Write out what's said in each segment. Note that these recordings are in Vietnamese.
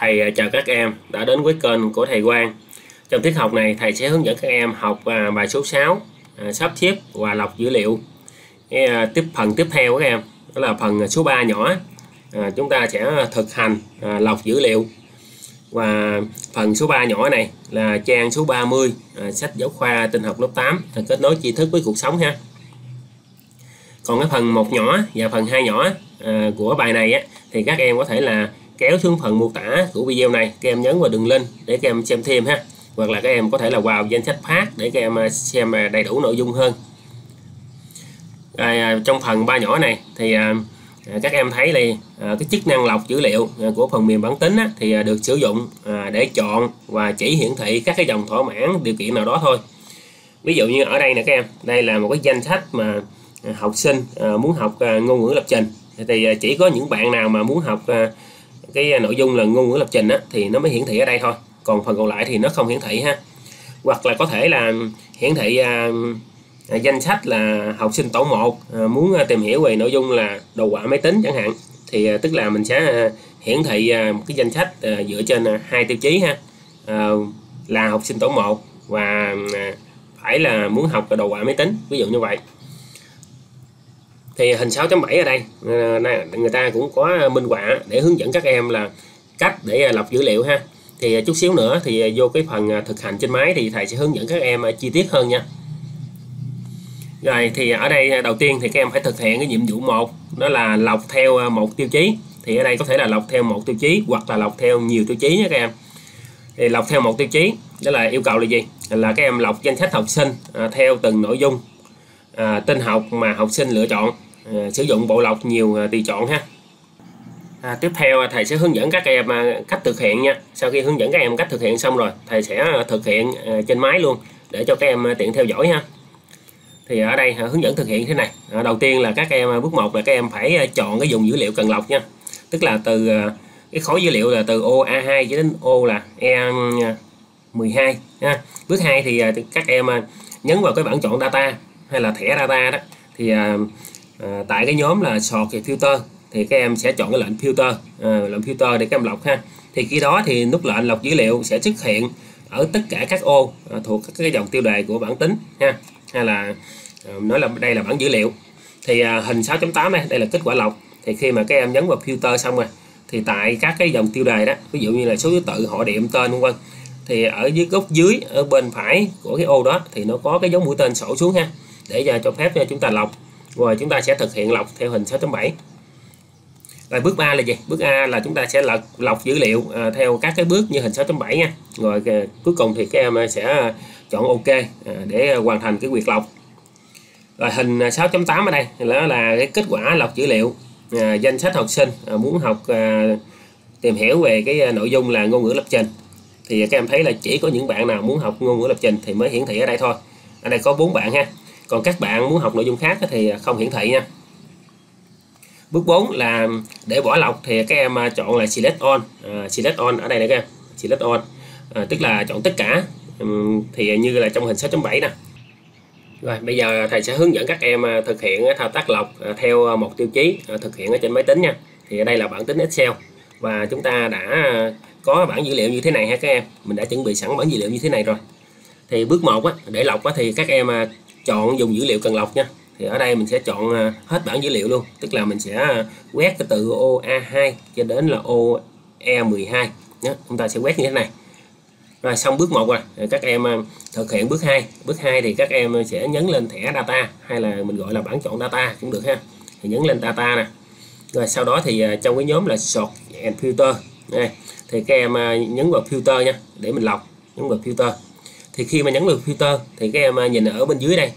Thầy à, chào các em đã đến với kênh của thầy Quang. Trong tiết học này thầy sẽ hướng dẫn các em học à, bài số 6 à, sắp xếp và lọc dữ liệu. Tiếp phần tiếp theo các em đó là phần số 3 nhỏ. chúng ta sẽ thực hành lọc dữ liệu. Và phần số 3 nhỏ này là trang số 30 sách giáo khoa tinh học lớp 8 kết nối tri thức với cuộc sống ha. Còn cái phần một nhỏ và phần hai nhỏ của bài này á, thì các em có thể là kéo xuống phần mô tả của video này các em nhấn vào đường link để các em xem thêm ha. Hoặc là các em có thể là vào danh sách phát để các em à, xem à, đầy đủ nội dung hơn. À, à, trong phần ba nhỏ này thì à, các em thấy là à, cái chức năng lọc dữ liệu của phần mềm bản tính á, thì à, được sử dụng à, để chọn và chỉ hiển thị các cái dòng thỏa mãn điều kiện nào đó thôi. Ví dụ như ở đây nè các em đây là một cái danh sách mà học sinh à, muốn học à, ngôn ngữ lập trình. Thì chỉ có những bạn nào mà muốn học à, cái à, nội dung là ngôn ngữ lập trình á, thì nó mới hiển thị ở đây thôi. Còn phần còn lại thì nó không hiển thị ha. Hoặc là có thể là hiển thị à, à danh sách là học sinh tổ 1 à, muốn à, tìm hiểu về nội dung là đồ họa máy tính chẳng hạn. Thì à, tức là mình sẽ à, hiển thị à, cái danh sách à, dựa trên à, hai tiêu chí ha. À, là học sinh tổ 1 và à, phải là muốn học đồ họa máy tính ví dụ như vậy thì hình 6.7 ở đây ờ, người ta cũng có minh họa để hướng dẫn các em là cách để ờ, lọc dữ liệu ha. Thì ờ, chút xíu nữa thì vô cái phần thực hành trên máy thì thầy sẽ hướng dẫn các em chi tiết hơn nha. Rồi thì ở đây đầu tiên thì các em phải thực hiện cái nhiệm vụ một đó là lọc theo một tiêu chí. Thì ở đây có thể là lọc theo một tiêu chí hoặc là lọc theo nhiều tiêu chí nha các em. Thì lọc theo một tiêu chí đó là yêu cầu là gì? Là các em lọc danh sách học sinh theo từng nội dung à, tin học mà học sinh lựa chọn. Ờ, sử dụng bộ lọc nhiều ờ, tùy chọn ha. À, tiếp theo thầy sẽ hướng dẫn các em à, cách thực hiện nha. Sau khi hướng dẫn các em cách thực hiện xong rồi thầy sẽ ờ, thực hiện trên máy luôn để cho các em tiện theo dõi ha. Thì ở đây hướng dẫn thực hiện thế này. À, đầu tiên là các em bước một là các em phải chọn cái dùng dữ liệu cần lọc nha. Tức là từ cái khối dữ liệu là từ ô A2 cho đến ô là E12 ha. Bước 2 thì các em nhấn vào cái bảng chọn data hay là thẻ data đó. Thì à, tại cái nhóm là sort thì filter thì các em sẽ chọn cái lệnh filter à, lệnh filter để các em lọc ha. Thì khi đó thì nút lệnh lọc dữ liệu sẽ xuất hiện ở tất cả các ô à, thuộc các cái dòng tiêu đề của bản tính ha. Hay là à, nói là đây là bản dữ liệu. Thì à, hình 6.8 này đây là kết quả lọc. Thì khi mà các em nhấn vào filter xong rồi thì tại các cái dòng tiêu đề đó ví dụ như là số thứ tự họ điểm tên vân vân thì ở dưới góc dưới ở bên phải của cái ô đó thì nó có cái dấu mũi tên sổ xuống ha để cho phép cho chúng ta lọc rồi chúng ta sẽ thực hiện lọc theo hình 6.7 rồi bước 3 là gì? Bước A là chúng ta sẽ lọc, lọc dữ liệu à, theo các cái bước như hình 6.7 nha. Rồi à, cuối cùng thì các em sẽ chọn OK à, để hoàn thành cái việc lọc. Rồi hình 6.8 ở đây đó là cái kết quả lọc dữ liệu à, danh sách học sinh à, muốn học à, tìm hiểu về cái à, nội dung là ngôn ngữ lập trình. Thì các em thấy là chỉ có những bạn nào muốn học ngôn ngữ lập trình thì mới hiển thị ở đây thôi. Ở đây có bốn bạn ha còn các bạn muốn học nội dung khác thì không hiển thị nha. Bước 4 là để bỏ lọc thì các em à, chọn là select on à, select on ở đây này các em. Select on à, tức là chọn tất cả. Thì như là trong hình 6.7 nè. Rồi bây giờ thầy sẽ hướng dẫn các em à, thực hiện à, thao tác lọc theo một tiêu chí thực hiện ở trên máy tính nha. Thì ở đây là bản tính Excel. Và chúng ta đã có bản dữ liệu như thế này ha các em. Mình đã chuẩn bị sẵn bản dữ liệu như thế này rồi. Thì bước 1 á, để lọc á, thì các em chọn dùng dữ liệu cần lọc nha. Thì ở đây mình sẽ chọn à, hết bản dữ liệu luôn. Tức là mình sẽ à, quét cái từ ô A2 cho đến là ô E12 nhé chúng ta sẽ quét như thế này. Rồi xong bước 1 rồi. Các em à, thực hiện bước 2 bước 2 thì các em sẽ nhấn lên thẻ data hay là mình gọi là bảng chọn data cũng được ha. Thì nhấn lên data nè. Rồi sau đó thì trong cái nhóm là sort and filter. Đây. Thì các em nhấn vào filter nha, để mình lọc. Nhấn vào filter thì khi mà nhấn vào filter thì các em à, nhìn ở bên dưới đây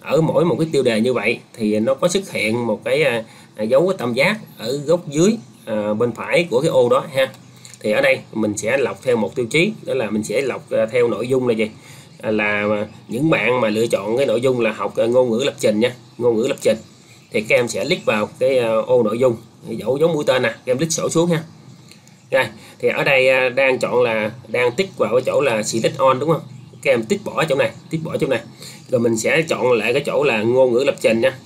ở mỗi một cái tiêu đề như vậy thì nó có xuất hiện một cái à, à, dấu tam giác ở góc dưới à, bên phải của cái ô đó ha. Thì ở đây mình sẽ lọc theo một tiêu chí đó là mình sẽ lọc theo nội dung là gì? Là những bạn mà lựa chọn cái nội dung là học ngôn ngữ lập trình nha ngôn ngữ lập trình. Thì các em sẽ click vào cái ô nội dung dấu dấu mũi tên nè các em click sổ xuống ha. Rồi thì ở đây đang chọn là đang tích vào cái chỗ là select on đúng không? Các em tích bỏ chỗ này tích bỏ chỗ này. Rồi mình sẽ chọn lại cái chỗ là ngôn ngữ lập trình nha.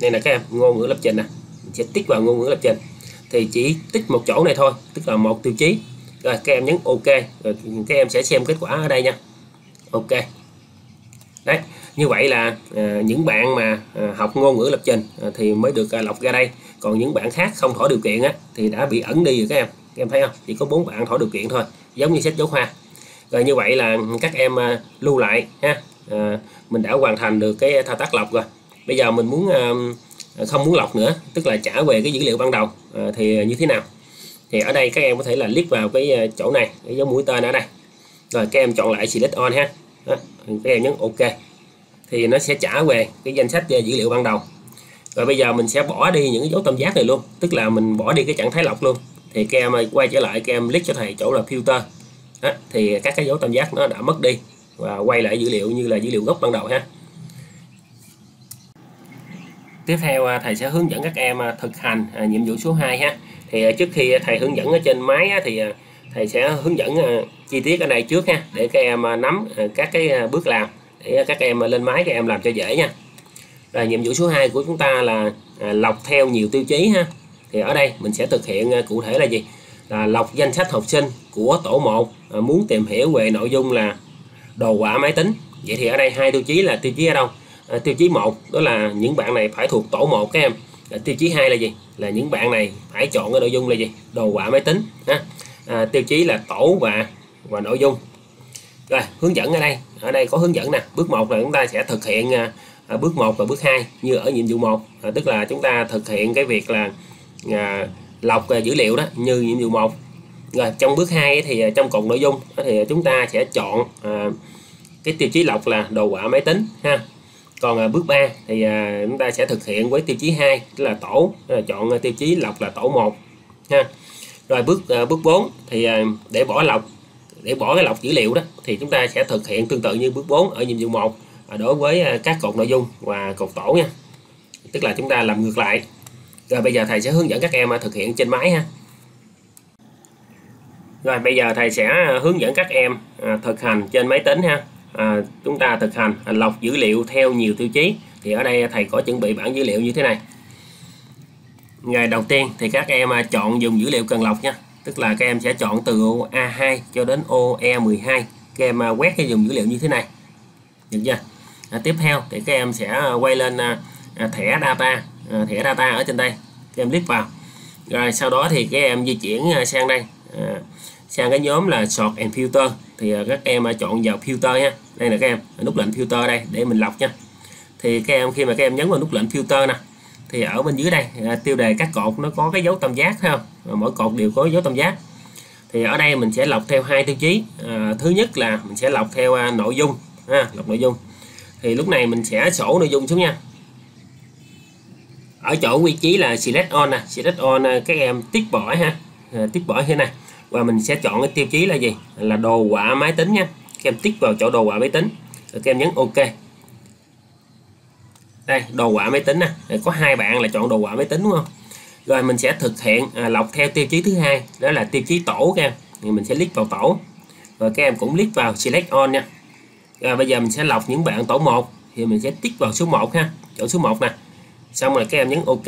Đây là các em ngôn ngữ lập trình nè. Mình sẽ tích vào ngôn ngữ lập trình. Thì chỉ tích một chỗ này thôi tức là một tiêu chí. Rồi các em nhấn ok rồi các em sẽ xem kết quả ở đây nha. Ok. Đấy như vậy là à, những bạn mà à, học ngôn ngữ lập trình à, thì mới được à, lọc ra đây. Còn những bạn khác không thỏa điều kiện á thì đã bị ẩn đi rồi các em. Các em thấy không? Chỉ có bốn bạn thỏa điều kiện thôi giống như sách giáo khoa rồi như vậy là các em à, lưu lại ha. À, mình đã hoàn thành được cái thao tác lọc rồi. Bây giờ mình muốn à, không muốn lọc nữa tức là trả về cái dữ liệu ban đầu à, thì như thế nào? Thì ở đây các em có thể là click vào cái à, chỗ này cái dấu mũi tên ở đây. Rồi các em chọn lại select on ha. Đó, các em nhấn ok. Thì nó sẽ trả về cái danh sách dữ liệu ban đầu. Rồi bây giờ mình sẽ bỏ đi những cái dấu tam giác này luôn tức là mình bỏ đi cái trạng thái lọc luôn. Thì các em quay trở lại các em click cho thầy chỗ là filter đó, thì các cái dấu tam giác nó đã mất đi và quay lại dữ liệu như là dữ liệu gốc ban đầu ha. Tiếp theo à, thầy sẽ hướng dẫn các em à, thực hành à, nhiệm vụ số 2 ha. Thì à, trước khi thầy hướng dẫn ở trên máy thì thầy sẽ hướng dẫn chi tiết ở đây trước ha để các em nắm các cái bước làm để các em lên máy các em làm cho dễ nha. Rồi nhiệm vụ số 2 của chúng ta là lọc theo nhiều tiêu chí ha. Thì ở đây mình sẽ thực hiện cụ thể là gì? Là lọc danh sách học sinh của tổ 1 à, muốn tìm hiểu về nội dung là đồ họa máy tính. Vậy thì ở đây hai tiêu chí là tiêu chí ở đâu? À, tiêu chí 1 đó là những bạn này phải thuộc tổ 1 các em. À, tiêu chí 2 là gì? Là những bạn này phải chọn cái nội dung là gì? Đồ họa máy tính ha? À, tiêu chí là tổ và và nội dung. Rồi hướng dẫn ở đây. Ở đây có hướng dẫn nè. Bước 1 là chúng ta sẽ thực hiện à, à bước 1 và bước 2 như ở nhiệm vụ 1 à, tức là chúng ta thực hiện cái việc là à, lọc à, dữ liệu đó như nhiệm vụ một. Rồi trong bước 2 thì à, trong cột nội dung thì chúng ta sẽ chọn à, cái tiêu chí lọc là đồ họa máy tính ha. Còn à, bước 3 thì à, chúng ta sẽ thực hiện với tiêu chí 2 tức là tổ. Là chọn à, tiêu chí lọc là tổ 1 ha. Rồi bước à, bước 4 thì à, để bỏ lọc để bỏ cái lọc dữ liệu đó thì chúng ta sẽ thực hiện tương tự như bước 4 ở nhiệm vụ 1 à, đối với à, các cột nội dung và cột tổ nha. Tức là chúng ta làm ngược lại rồi bây giờ thầy sẽ hướng dẫn các em à, thực hiện trên máy ha. Rồi bây giờ thầy sẽ à, hướng dẫn các em à, thực hành trên máy tính ha. À, chúng ta thực hành lọc dữ liệu theo nhiều tiêu chí. Thì ở đây thầy có chuẩn bị bảng dữ liệu như thế này. Ngày đầu tiên thì các em chọn dùng dữ liệu cần lọc nha. Tức là các em sẽ chọn từ ô A2 cho đến ô E12 các em quét cái dùng dữ liệu như thế này. Được chưa? À, tiếp theo thì các em sẽ quay lên à, thẻ data à, thẻ data ở trên đây. Các em click vào. Rồi sau đó thì các em di chuyển ờ, sang đây. À, sang cái nhóm là sort and filter. Thì các em chọn vào filter nha. Đây là các em nút lệnh filter đây để mình lọc nha. Thì các em khi mà các em nhấn vào nút lệnh filter nè thì ở bên dưới đây tiêu đề các cột nó có cái dấu tam giác không? Mỗi cột đều có dấu tam giác. Thì ở đây mình sẽ lọc theo hai tiêu chí. À, thứ nhất là mình sẽ lọc theo nội dung ha, lọc nội dung. Thì lúc này mình sẽ sổ nội dung xuống nha ở chỗ vị trí là select on nè select on ờ, các em tiết bỏ ha. Ờ, à, tích bỏ thế này. Và mình sẽ chọn cái tiêu chí là gì? Là đồ họa máy tính nha. Các em tích vào chỗ đồ họa máy tính. Rồi các em nhấn ok. Đây đồ họa máy tính nè. Có hai bạn là chọn đồ họa máy tính đúng không? Rồi mình sẽ thực hiện à, lọc theo tiêu chí thứ hai. Đó là tiêu chí tổ các em. Thì mình sẽ click vào tổ. Rồi các em cũng click vào select on nha. Rồi bây giờ mình sẽ lọc những bạn tổ 1 thì mình sẽ tích vào số 1 ha. Chỗ số 1 nè xong rồi các em nhấn ok.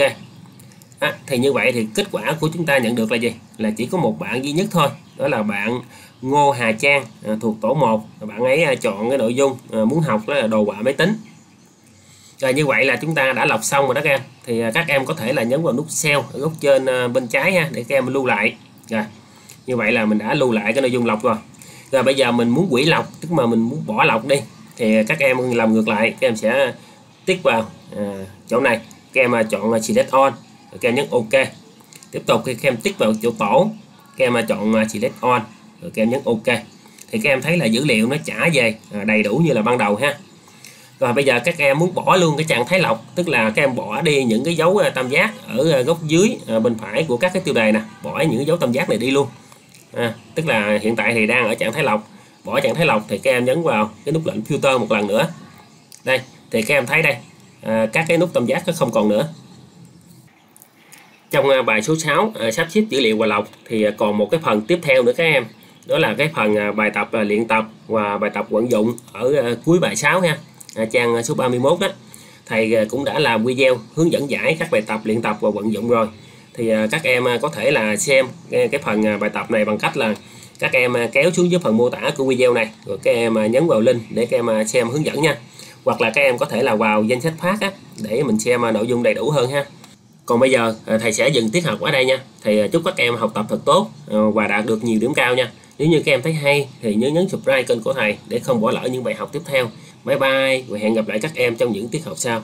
À, thì như vậy thì kết quả của chúng ta nhận được là gì? Là chỉ có một bạn duy nhất thôi. Đó là bạn Ngô Hà Trang à, thuộc tổ 1 bạn ấy à, chọn cái nội dung à, muốn học đó là đồ họa máy tính. Rồi như vậy là chúng ta đã lọc xong rồi đó các em. Thì à, các em có thể là nhấn vào nút sale ở góc trên à, bên trái ha để các em lưu lại. Rồi như vậy là mình đã lưu lại cái nội dung lọc rồi. Rồi bây giờ mình muốn quỷ lọc tức mà mình muốn bỏ lọc đi thì các em làm ngược lại các em sẽ à, tích vào à, chỗ này các em chọn select on rồi các em nhấn ok. Tiếp tục khi các em tích vào chỗ tổ các em chọn select on rồi các em nhấn ok. Thì các em thấy là dữ liệu nó trả về à, đầy đủ như là ban đầu ha. Rồi bây giờ các em muốn bỏ luôn cái trạng thái lọc tức là các em bỏ đi những cái dấu à, tam giác ở à, góc dưới bên phải của các cái tiêu đề nè. Bỏ những cái dấu tam giác này đi luôn. À, tức là hiện tại thì đang ở trạng thái lọc. Bỏ trạng thái lọc thì các em nhấn vào cái nút lệnh filter một lần nữa. Đây thì các em thấy đây à, các cái nút tam giác nó không còn nữa. Trong à, bài số 6 à, sắp xếp dữ liệu và lọc thì à, còn một cái phần tiếp theo nữa các em. Đó là cái phần bài tập luyện tập và bài tập vận dụng ở cuối bài 6 ha à, trang số 31 đó thầy cũng đã làm video hướng dẫn giải các bài tập luyện tập và vận dụng rồi. Thì các em có thể là xem cái phần bài tập này bằng cách là các em kéo xuống dưới phần mô tả của video này. Rồi các em nhấn vào link để các em xem hướng dẫn nha hoặc là các em có thể là vào danh sách phát á, để mình xem à, nội dung đầy đủ hơn ha. Còn bây giờ à, thầy sẽ dừng tiết học ở đây nha. Thì à, chúc các em học tập thật tốt và đạt được nhiều điểm cao nha. Nếu như các em thấy hay thì nhớ nhấn subscribe kênh của thầy để không bỏ lỡ những bài học tiếp theo. Bye bye và hẹn gặp lại các em trong những tiết học sau.